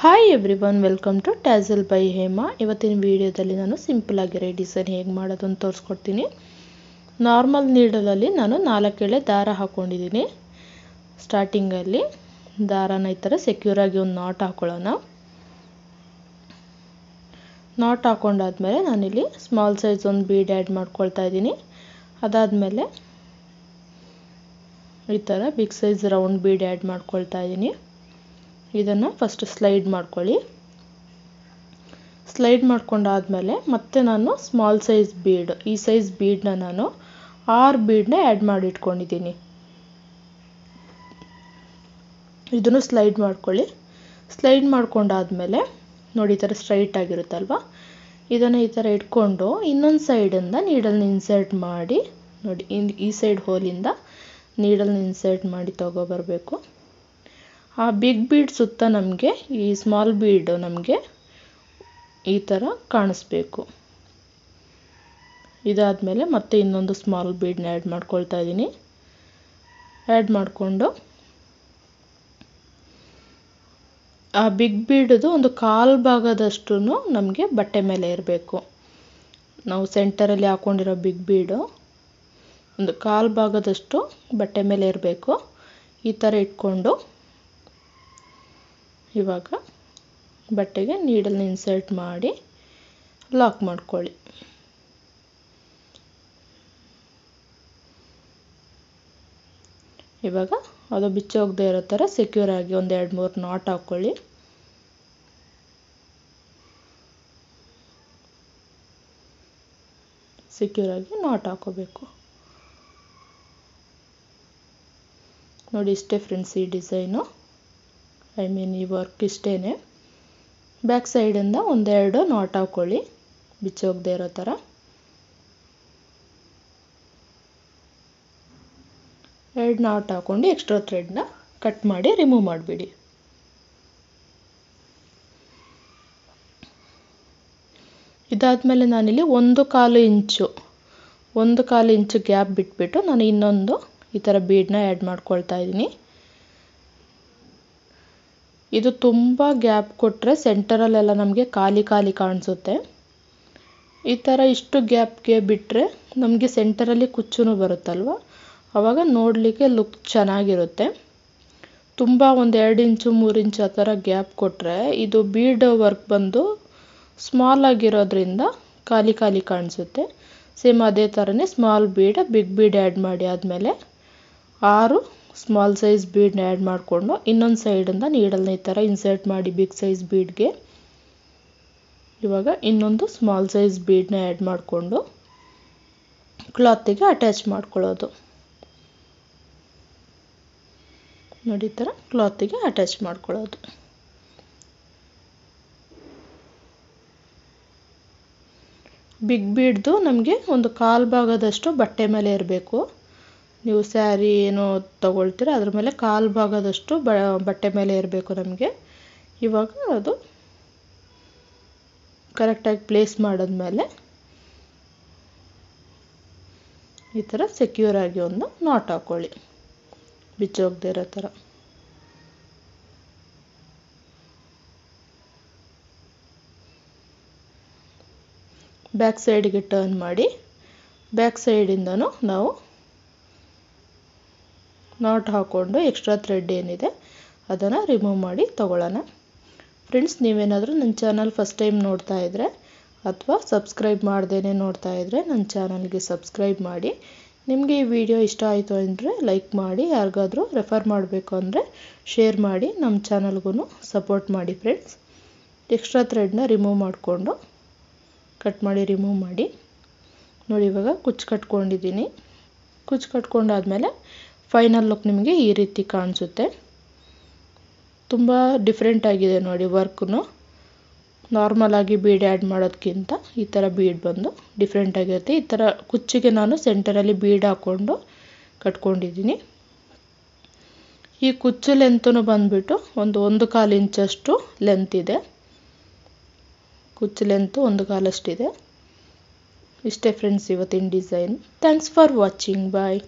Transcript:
Hi everyone welcome to tassel by Hema ಇವತ್ತಿನ ವಿಡಿಯೋದಲ್ಲಿ ನಾನು ಸಿಂಪಲ್ ಆಗಿರೋ ಡಿಸೈನ್ ಹೇಗೆ ಮಾಡೋದು ಅಂತ ತೋರಿಸ್ಕೊಡ್ತೀನಿ. ನಾರ್ಮಲ್ ನೀಡಲಲ್ಲಿ ನಾನು ನಾಲ್ಕು ಎಳೆ ದಾರ ಹಾಕ್ಕೊಂಡಿದ್ದೀನಿ ಸ್ಟಾರ್ಟಿಂಗಲ್ಲಿ ದಾರನ ಈ ಥರ ಸೆಕ್ಯೂರಾಗಿ ಒಂದು ನಾಟ್ ಹಾಕೊಳ್ಳೋಣ. ನಾಟ್ ಹಾಕೊಂಡಾದ್ಮೇಲೆ ನಾನಿಲ್ಲಿ ಸ್ಮಾಲ್ ಸೈಜ್ ಒಂದು ಬೀಡ್ ಆ್ಯಡ್ ಮಾಡ್ಕೊಳ್ತಾ ಇದ್ದೀನಿ. ಅದಾದಮೇಲೆ ಈ ಥರ big size round bead add ಮಾಡ್ಕೊಳ್ತಾ ಇದ್ದೀನಿ. ಇದನ್ನು ಫಸ್ಟ್ ಸ್ಲೈಡ್ ಮಾಡ್ಕೊಳ್ಳಿ. ಸ್ಲೈಡ್ ಮಾಡ್ಕೊಂಡಾದ್ಮೇಲೆ ಮತ್ತೆ ನಾನು ಸ್ಮಾಲ್ ಸೈಜ್ ಬೀಡ್ ಈ ಸೈಜ್ ಬೀಡನ್ನ ನಾನು ಆರು ಬೀಡನ್ನ ಆ್ಯಡ್ ಮಾಡಿ ಇಟ್ಕೊಂಡಿದ್ದೀನಿ ಇದನ್ನು ಸ್ಲೈಡ್ ಮಾಡ್ಕೊಳ್ಳಿ. ಸ್ಲೈಡ್ ಮಾಡ್ಕೊಂಡಾದಮೇಲೆ ನೋಡಿ ಈ ಥರ ಸ್ಟ್ರೈಟ್ ಆಗಿರುತ್ತಲ್ವ? ಇದನ್ನು ಈ ಥರ ಇಟ್ಕೊಂಡು ಇನ್ನೊಂದು ಸೈಡಿಂದ ನೀಡಲ್ನ ಇನ್ಸರ್ಟ್ ಮಾಡಿ, ನೋಡಿ ಈ ಸೈಡ್ ಹೋಲಿಂದ ನೀಡಲ್ನ ಇನ್ಸರ್ಟ್ ಮಾಡಿ ತಗೊಬರಬೇಕು ಆ ಬಿಗ್ ಬೀಡ್ ಸುತ್ತ ನಮಗೆ, ಈ ಸ್ಮಾಲ್ ಬೀಡ್ ನಮಗೆ ಈ ಥರ ಕಾಣಿಸ್ಬೇಕು. ಇದಾದಮೇಲೆ ಮತ್ತೆ ಇನ್ನೊಂದು ಸ್ಮಾಲ್ ಬೀಡ್ನ ಆ್ಯಡ್ ಮಾಡ್ಕೊಳ್ತಾ ಇದ್ದೀನಿ ಆ್ಯಡ್ ಮಾಡಿಕೊಂಡು, ಆ ಬಿಗ್ ಬೀಡದು ಒಂದು ಕಾಲು ಭಾಗದಷ್ಟು ನಮಗೆ ಬಟ್ಟೆ ಮೇಲೆ ಇರಬೇಕು ನಾವು ಸೆಂಟರಲ್ಲಿ ಹಾಕ್ಕೊಂಡಿರೋ ಬಿಗ್ ಬೀಡು ಒಂದು ಕಾಲು ಭಾಗದಷ್ಟು ಬಟ್ಟೆ ಮೇಲೆ ಇರಬೇಕು ಈ ಥರ ಇಟ್ಕೊಂಡು ಇವಾಗ ಬಟ್ಟೆಗೆ ನೀಡಲ್ನ ಇನ್ಸರ್ಟ್ ಮಾಡಿ ಲಾಕ್ ಮಾಡ್ಕೊಳ್ಳಿ. ಇವಾಗ ಅದು ಬಿಚ್ಚೋಗದೆ ಇರೋ ಥರ ಸೆಕ್ಯೂರ್ ಆಗಿ ಒಂದು ಎರಡು ಮೂರು ನಾಟ್ ಹಾಕ್ಕೊಳ್ಳಿ ಸೆಕ್ಯೂರ್ ಆಗಿ ನಾಟ್ ಹಾಕೋಬೇಕು. ನೋಡಿ ಇಷ್ಟೇ ಫ್ರೆಂಡ್ಸ್ ಈ ಡಿಸೈನು ಐ ಮೀನ್ ಈ ವರ್ಕ್ ಇಷ್ಟೇ ಬ್ಯಾಕ್ ಸೈಡಿಂದ ಒಂದೆರಡು ನಾಟ್ ಹಾಕ್ಕೊಳ್ಳಿ. ಬಿಚ್ಚೋಗದೆ ಇರೋ ಥರ. ಎರಡು ನಾಟ್ ಹಾಕ್ಕೊಂಡು ಎಕ್ಸ್ಟ್ರಾ ಥ್ರೆಡ್ನ ಕಟ್ ಮಾಡಿ ರಿಮೂವ್ ಮಾಡಿಬಿಡಿ. ಇದಾದಮೇಲೆ ನಾನಿಲ್ಲಿ ಒಂದು ಕಾಲು ಇಂಚು, ಒಂದು ಕಾಲು ಇಂಚು ಗ್ಯಾಪ್ ಬಿಟ್ಬಿಟ್ಟು ನಾನು ಇನ್ನೊಂದು ಈ ಥರ ಬೀಡನ್ನ ಆ್ಯಡ್ ಮಾಡ್ಕೊಳ್ತಾ ಇದ್ದೀನಿ. ಇದು ತುಂಬ ಗ್ಯಾಪ್ ಕೊಟ್ಟರೆ ಸೆಂಟರಲ್ಲೆಲ್ಲ ನಮಗೆ ಖಾಲಿ ಖಾಲಿ ಕಾಣಿಸುತ್ತೆ. ಈ ಥರ ಇಷ್ಟು ಗ್ಯಾಪ್ಗೆ ಬಿಟ್ಟರೆ ನಮಗೆ ಸೆಂಟರಲ್ಲಿ ಕುಚ್ಚು ಬರುತ್ತಲ್ವ? ಆವಾಗ ನೋಡಲಿಕ್ಕೆ ಲುಕ್ ಚೆನ್ನಾಗಿರುತ್ತೆ. ತುಂಬ ಒಂದು ಎರಡು ಇಂಚು, ಮೂರು ಇಂಚು ಆ ಥರ ಗ್ಯಾಪ್ ಕೊಟ್ಟರೆ ಇದು ಬೀಡ್ ವರ್ಕ್ ಬಂದು ಸ್ಮಾಲ್ ಆಗಿರೋದ್ರಿಂದ ಖಾಲಿ ಖಾಲಿ ಕಾಣಿಸುತ್ತೆ. ಸೇಮ್ ಅದೇ ಥರನೇ small bead, big bead add ಮಾಡಿ ಆದಮೇಲೆ ಆರು ಸ್ಮಾಲ್ ಸೈಜ್ ಬೀಡ್ನ ಆ್ಯಡ್ ಮಾಡಿಕೊಂಡು ಇನ್ನೊಂದು ಸೈಡಿಂದ ನೀಡಲ್ನ ಈ ಥರ ಇನ್ಸರ್ಟ್ ಮಾಡಿ ಬಿಗ್ ಸೈಜ್ ಬೀಡ್ಗೆ ಇವಾಗ ಇನ್ನೊಂದು ಸ್ಮಾಲ್ ಸೈಜ್ ಬೀಡ್ನ ಆ್ಯಡ್ ಮಾಡಿಕೊಂಡು ಕ್ಲಾತಿಗೆ ಅಟ್ಯಾಚ್ ಮಾಡ್ಕೊಳ್ಳೋದು. ನೋಡಿ ಈ ಥರ ಕ್ಲಾತಿಗೆ ಅಟ್ಯಾಚ್ ಮಾಡ್ಕೊಳ್ಳೋದು. ಬಿಗ್ ಬೀಡ್ದು ನಮಗೆ ಒಂದು ಕಾಲು ಭಾಗದಷ್ಟು ಬಟ್ಟೆ ಮೇಲೆ ಇರಬೇಕು. ನೀವು ಸ್ಯಾರಿ ಏನು ತಗೊಳ್ತೀರ, ಅದ್ರ ಮೇಲೆ ಕಾಲು ಭಾಗದಷ್ಟು ಬ, ಬಟ್ಟೆ ಮೇಲೆ ಇರಬೇಕು ನಮಗೆ. ಇವಾಗ ಅದು ಕರೆಕ್ಟಾಗಿ ಪ್ಲೇಸ್ ಮಾಡಿದ್ಮೇಲೆ ಈ ಥರ ಸೆಕ್ಯೂರ್ ಆಗಿ ಒಂದು ನಾಟ್ ಹಾಕ್ಕೊಳ್ಳಿ ಬಿಚ್ಚೋಗದೆ ಇರೋ ಥರ ಬ್ಯಾಕ್ ಸೈಡಿಗೆ ಟರ್ನ್ ಮಾಡಿ. ಬ್ಯಾಕ್ ಸೈಡಿಂದನೂ ನಾವು ನಾಟ್ ಹಾಕ್ಕೊಂಡು ಎಕ್ಸ್ಟ್ರಾ ಥ್ರೆಡ್ ಏನಿದೆ, ಅದನ್ನು ರಿಮೂವ್ ಮಾಡಿ ತಗೊಳ್ಳೋಣ. ಫ್ರೆಂಡ್ಸ್ ನೀವೇನಾದರೂ ನನ್ನ ಚಾನಲ್ ಫಸ್ಟ್ ಟೈಮ್ ನೋಡ್ತಾ ಇದ್ದರೆ ಅಥವಾ ಸಬ್ಸ್ಕ್ರೈಬ್ ಮಾಡ್ದೇ ನೋಡ್ತಾ ಇದ್ದರೆ ನನ್ನ ಚಾನಲ್ಗೆ ಸಬ್ಸ್ಕ್ರೈಬ್ ಮಾಡಿ. ನಿಮಗೆ ಈ ವಿಡಿಯೋ ಇಷ್ಟ ಆಯಿತು ಅಂದರೆ ಲೈಕ್ ಮಾಡಿ, ಯಾರಿಗಾದರೂ ರೆಫರ್ ಮಾಡಬೇಕು ಅಂದರೆ ಶೇರ್ ಮಾಡಿ ನಮ್ಮ ಚಾನಲ್ಗೂ ಸಪೋರ್ಟ್ ಮಾಡಿ ಫ್ರೆಂಡ್ಸ್ ಎಕ್ಸ್ಟ್ರಾ ಥ್ರೆಡ್ನ ರಿಮೂವ್ ಮಾಡಿಕೊಂಡು ಕಟ್ ಮಾಡಿ ರಿಮೂವ್ ಮಾಡಿ. ನೋಡಿ ಇವಾಗ ಕುಚ್ಚು ಕಟ್ಕೊಂಡಿದ್ದೀನಿ ಕುಚ್ಚು ಕಟ್ಕೊಂಡಾದ್ಮೇಲೆ ಫೈನಲ್ ಲುಕ್ ನಿಮಗೆ ಈ ರೀತಿ ಕಾಣಿಸುತ್ತೆ. ತುಂಬ ಡಿಫ್ರೆಂಟ್ ಆಗಿದೆ ನೋಡಿ ವರ್ಕ್ನು. ನಾರ್ಮಲಾಗಿ ಬೀಡ್ ಆ್ಯಡ್ ಮಾಡೋದಕ್ಕಿಂತ ಈ ಥರ ಬೀಡ್ ಬಂದು ಡಿಫ್ರೆಂಟ್ ಆಗಿರುತ್ತೆ. ಈ ಥರ ಕುಚ್ಚಿಗೆ ನಾನು ಸೆಂಟರಲ್ಲಿ ಬೀಡ್ ಹಾಕ್ಕೊಂಡು ಕಟ್ಕೊಂಡಿದ್ದೀನಿ. ಈ ಕುಚ್ಚು ಲೆಂತೂ ಬಂದುಬಿಟ್ಟು ಒಂದು ಒಂದು ಕಾಲು ಇಂಚಷ್ಟು ಲೆಂತ್ ಇದೆ. ಕುಚ್ಚು ಲೆಂತು ಒಂದು ಕಾಲಷ್ಟಿದೆ. ಇಷ್ಟೇ ಫ್ರೆಂಡ್ಸ್ ಇವತ್ತಿನ design thanks for watching bye